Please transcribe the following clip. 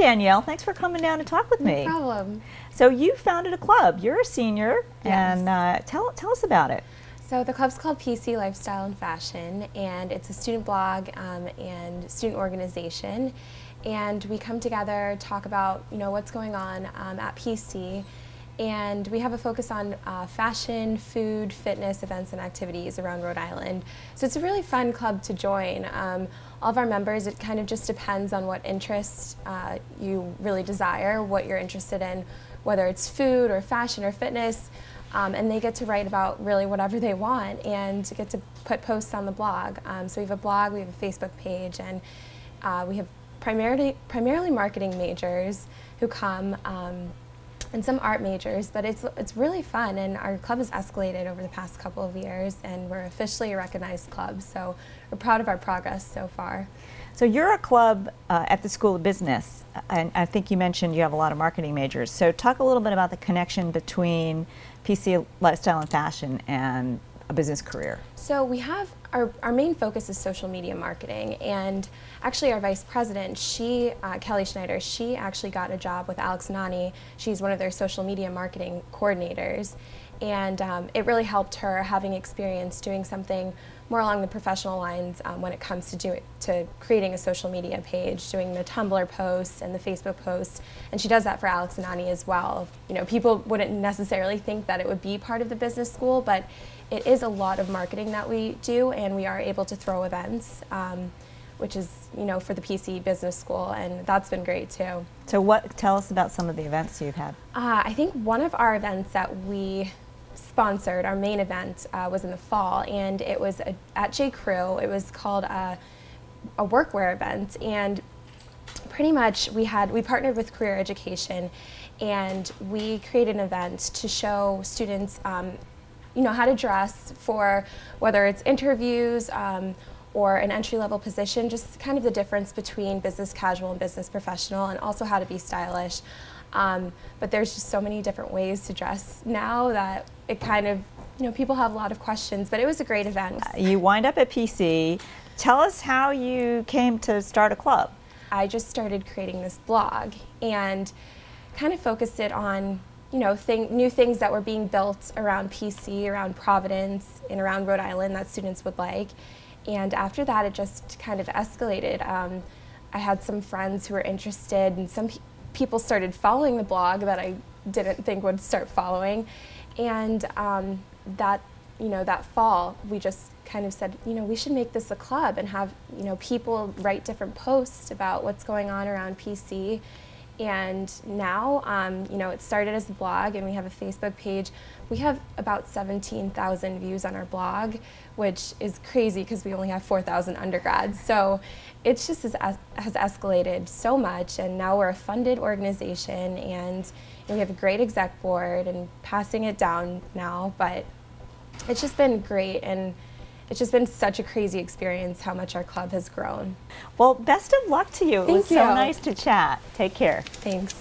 Danielle. Thanks for coming down to talk with me. No problem. So you founded a club. You're a senior, yes. and uh, tell tell us about it. So the club's called PC Lifestyle and Fashion, and it's a student blog um, and student organization. And we come together, talk about you know what's going on um, at PC, and we have a focus on uh, fashion, food, fitness, events, and activities around Rhode Island. So it's a really fun club to join. Um, all of our members, it kind of just depends on what interests uh, you really desire, what you're interested in, whether it's food or fashion or fitness. Um, and they get to write about really whatever they want and get to put posts on the blog. Um, so we have a blog, we have a Facebook page, and uh, we have primarily, primarily marketing majors who come um, and some art majors, but it's, it's really fun and our club has escalated over the past couple of years and we're officially a recognized club, so we're proud of our progress so far. So you're a club uh, at the School of Business, and I think you mentioned you have a lot of marketing majors. So talk a little bit about the connection between PC lifestyle and fashion and a business career. So we have our, our main focus is social media marketing and actually our vice president, she, uh, Kelly Schneider, she actually got a job with Alex and Ani. She's one of their social media marketing coordinators and um, it really helped her having experience doing something more along the professional lines um, when it comes to do it, to creating a social media page, doing the Tumblr posts and the Facebook posts, and she does that for Alex and Ani as well. You know, people wouldn't necessarily think that it would be part of the business school, but it is a lot of marketing that we do, and we are able to throw events. Um, which is, you know, for the PC Business School, and that's been great too. So, what? Tell us about some of the events you've had. Uh, I think one of our events that we sponsored, our main event uh, was in the fall, and it was a, at J. Crew. It was called a, a workwear event, and pretty much we had we partnered with Career Education, and we created an event to show students, um, you know, how to dress for whether it's interviews. Um, or an entry level position, just kind of the difference between business casual and business professional, and also how to be stylish. Um, but there's just so many different ways to dress now that it kind of, you know, people have a lot of questions, but it was a great event. Uh, you wind up at PC. Tell us how you came to start a club. I just started creating this blog and kind of focused it on, you know, thing, new things that were being built around PC, around Providence, and around Rhode Island that students would like. And after that, it just kind of escalated. Um, I had some friends who were interested, and some people started following the blog that I didn't think would start following. And um, that, you know, that fall, we just kind of said, you know, we should make this a club and have, you know, people write different posts about what's going on around PC. And now, um, you know, it started as a blog and we have a Facebook page. We have about 17,000 views on our blog, which is crazy because we only have 4,000 undergrads. So it's just has, has escalated so much and now we're a funded organization and, and we have a great exec board and passing it down now, but it's just been great and it's just been such a crazy experience how much our club has grown. Well, best of luck to you. Thank it was you. so nice to chat. Take care. Thanks.